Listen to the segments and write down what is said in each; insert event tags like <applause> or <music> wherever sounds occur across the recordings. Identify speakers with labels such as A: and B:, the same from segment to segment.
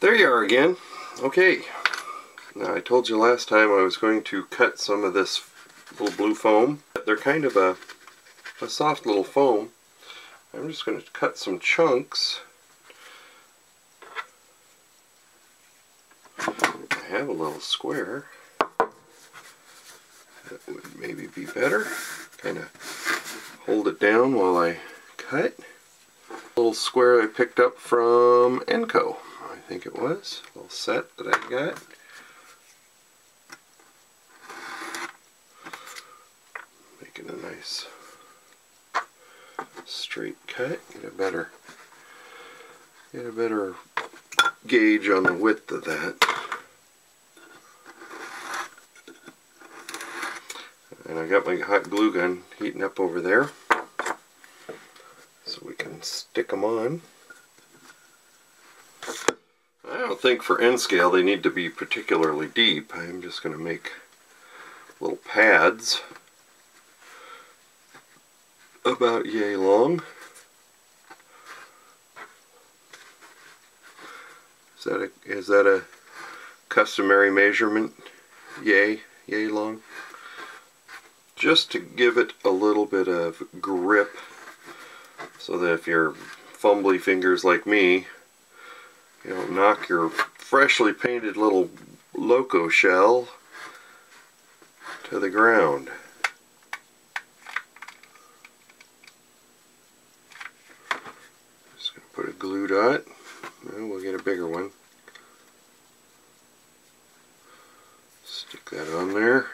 A: There you are again. Okay. Now I told you last time I was going to cut some of this little blue foam. They're kind of a, a soft little foam. I'm just going to cut some chunks. I have a little square. That would maybe be better. Kind of hold it down while I cut. Little square I picked up from Enco, think it was. A little set that I got. Making a nice straight cut. Get a better get a better gauge on the width of that. And I got my hot glue gun heating up over there so we can stick them on. I don't think for N scale they need to be particularly deep. I'm just going to make little pads about yay long. Is that a, is that a customary measurement? Yay, yay long? Just to give it a little bit of grip so that if you're fumbly fingers like me, you don't knock your freshly painted little loco shell to the ground. Just going to put a glue dot. And we'll get a bigger one. Stick that on there.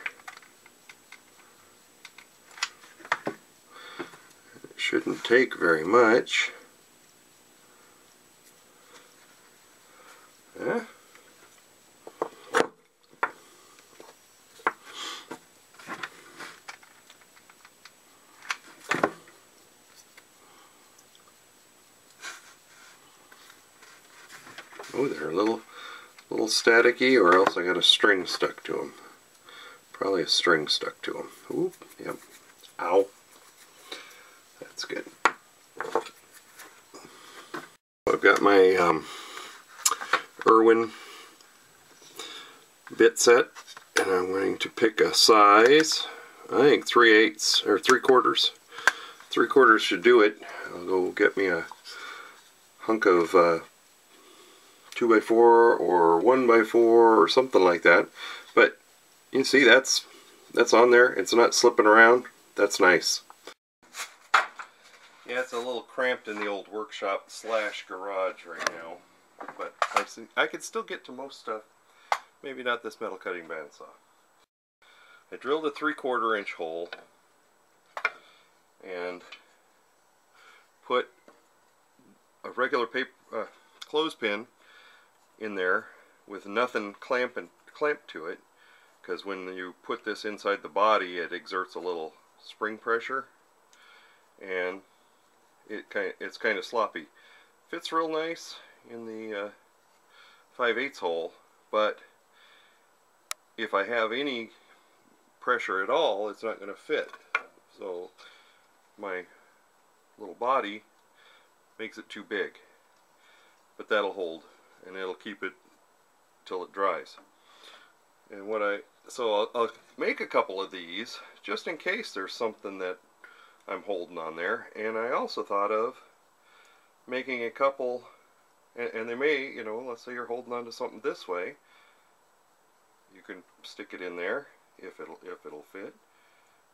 A: It shouldn't take very much. Yeah. Oh, they're a little, little staticky, or else I got a string stuck to them. Probably a string stuck to them. Ooh, yep. Ow. That's good. I've got my um, Irwin bit set, and I'm going to pick a size. I think 3 eighths or 3 quarters. 3 quarters should do it. I'll go get me a hunk of uh, 2x4 or 1x4 or something like that. But you see that's that's on there. It's not slipping around. That's nice. Yeah, it's a little cramped in the old workshop slash garage right now. But I, I could still get to most stuff. Maybe not this metal cutting bandsaw. I drilled a 3 quarter inch hole and put a regular paper uh, clothespin in there with nothing clamping clamped to it because when you put this inside the body it exerts a little spring pressure and it kind of, it's kind of sloppy. Fits real nice in the uh, 5 8 hole but if I have any pressure at all it's not going to fit. So my little body makes it too big but that'll hold and it'll keep it till it dries. And what I so I'll, I'll, make a couple of these just in case there's something that I'm holding on there. And I also thought of making a couple, and, and they may, you know, let's say you're holding on to something this way, you can stick it in there if it'll if it'll fit,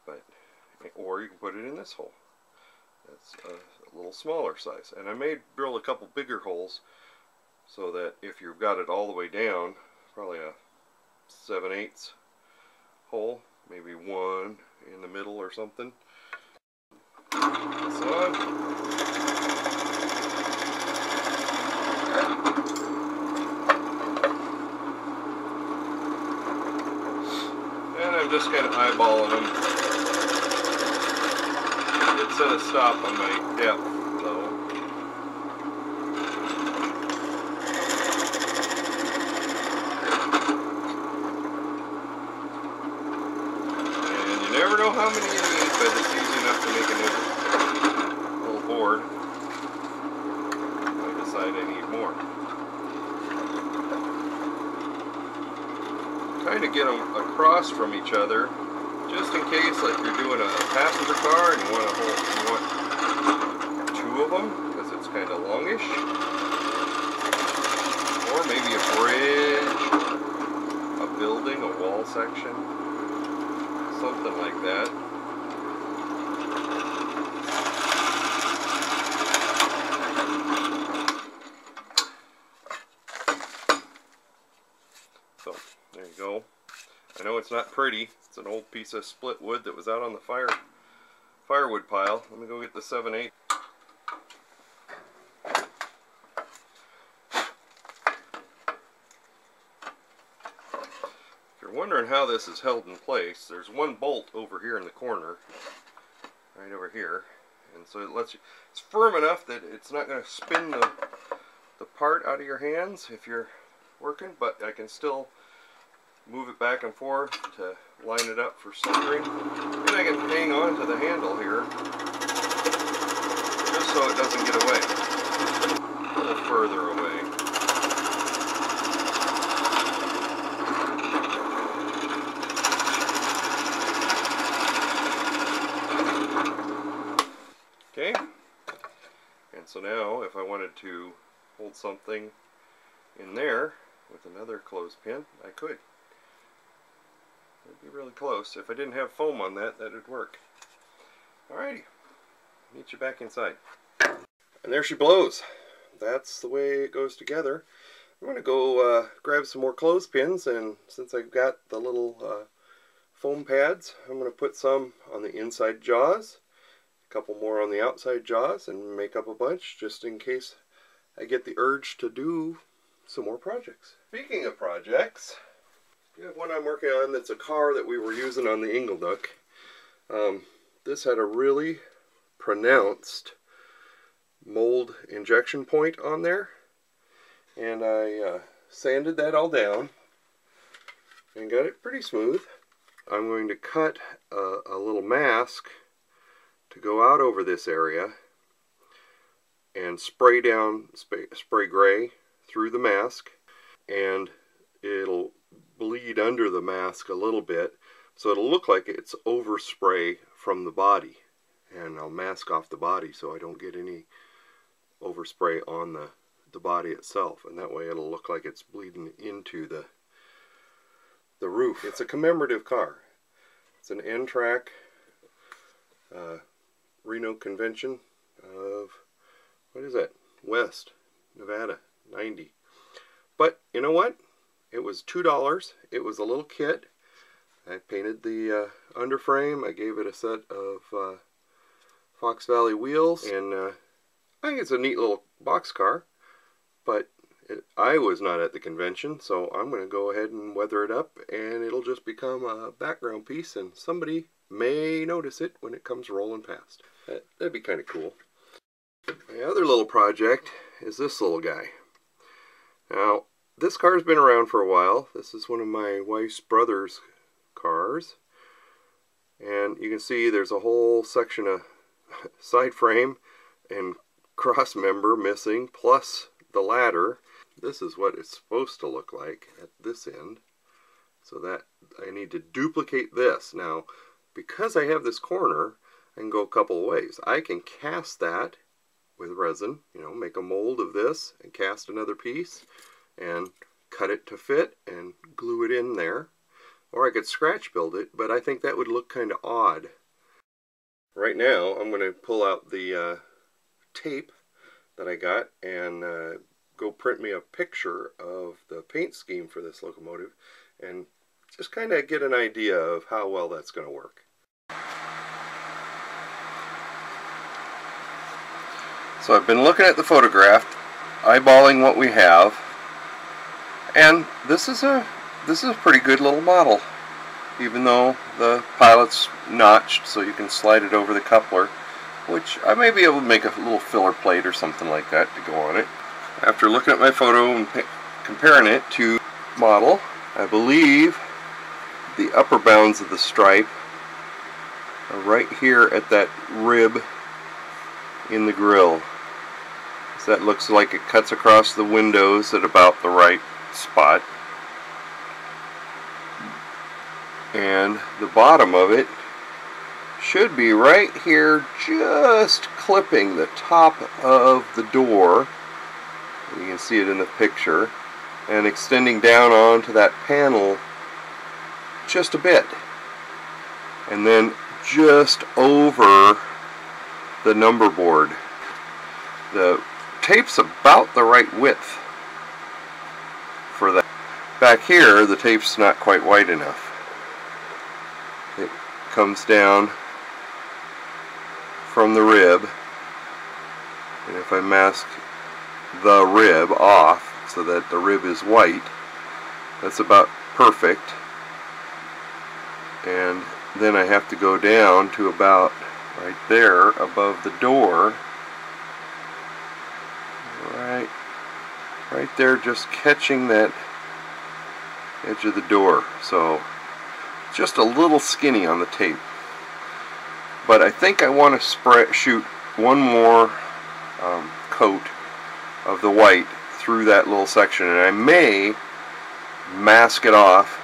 A: but or you can put it in this hole. That's a, a little smaller size, and I may drill a couple bigger holes so that if you've got it all the way down, probably a 7 eighths hole, maybe one in the middle or something. On. And I'm just kind of eyeballing them. It set a stop on my depth. know how many you need, but it's easy enough to make a new little board. I decide I need more. Kind of get them across from each other, just in case, like you're doing a passenger car and you want to hold you want two of them because it's kind of longish, or maybe a bridge, a building, a wall section something like that. So, there you go. I know it's not pretty. It's an old piece of split wood that was out on the fire firewood pile. Let me go get the 7 8. If you're wondering how this is held in place, there's one bolt over here in the corner, right over here, and so it lets you, it's firm enough that it's not going to spin the, the part out of your hands if you're working, but I can still move it back and forth to line it up for centering. And I can hang on to the handle here just so it doesn't get away. A little further away. Okay, and so now if I wanted to hold something in there with another clothespin, I could. It'd be really close. If I didn't have foam on that, that would work. Alrighty, meet you back inside. And there she blows. That's the way it goes together. I'm going to go uh, grab some more clothespins, and since I've got the little uh, foam pads, I'm going to put some on the inside jaws, a couple more on the outside jaws, and make up a bunch just in case I get the urge to do some more projects. Speaking of projects, we have one I'm working on that's a car that we were using on the Inglenook. Um, this had a really pronounced mold injection point on there and I uh, sanded that all down and got it pretty smooth. I'm going to cut a, a little mask to go out over this area and spray down spray, gray through the mask and it'll bleed under the mask a little bit so it'll look like it's overspray from the body and I'll mask off the body so I don't get any overspray on the the body itself and that way it'll look like it's bleeding into the the roof. It's a commemorative car. It's an NTRAK uh, Reno convention of what is that? West Nevada 90. But you know what? It was two dollars. It was a little kit. I painted the uh, underframe. I gave it a set of uh, Fox Valley wheels, and uh, I think it's a neat little box car but it, I was not at the convention, so I'm going to go ahead and weather it up, and it'll just become a background piece, and somebody may notice it when it comes rolling past. That, that'd be kind of cool. My other little project is this little guy. Now, this car's been around for a while. This is one of my wife's brother's cars. And you can see there's a whole section of <laughs> side frame and cross member missing, plus the ladder. This is what it's supposed to look like at this end. So that I need to duplicate this. Now, because I have this corner, I can go a couple of ways. I can cast that with resin, you know, make a mold of this and cast another piece and cut it to fit and glue it in there. Or I could scratch build it, but I think that would look kind of odd. Right now, I'm going to pull out the uh, tape that I got and uh, go print me a picture of the paint scheme for this locomotive and just kind of get an idea of how well that's going to work. So I've been looking at the photograph, eyeballing what we have, and this is a this is a pretty good little model, even though the pilot's notched so you can slide it over the coupler which I may be able to make a little filler plate or something like that to go on it. After looking at my photo and comparing it to model, I believe the upper bounds of the stripe are right here at that rib in the grill. So that looks like it cuts across the windows at about the right spot. and the bottom of it should be right here just clipping the top of the door. You can see it in the picture. And extending down onto that panel just a bit. And then just over the number board. The tape's about the right width for that. Back here the tape's not quite wide enough. It comes down from the rib and if I mask the rib off so that the rib is white that's about perfect. And then I have to go down to about right there above the door right right there just catching that edge of the door. So just a little skinny on the tape. But I think I want to shoot one more um, coat of the white through that little section. And I may mask it off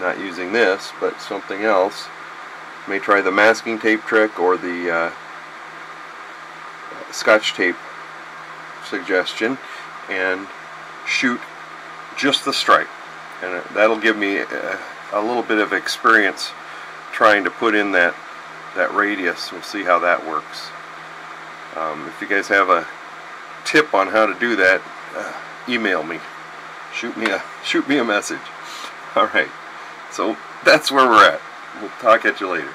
A: not using this but something else. May try the masking tape trick or the uh, scotch tape suggestion. And shoot just the stripe and that'll give me a, a little bit of experience trying to put in that that radius. We'll see how that works. Um, if you guys have a tip on how to do that, uh, email me. Shoot me a <laughs> shoot me a message. All right. So that's where we're at. We'll talk at you later.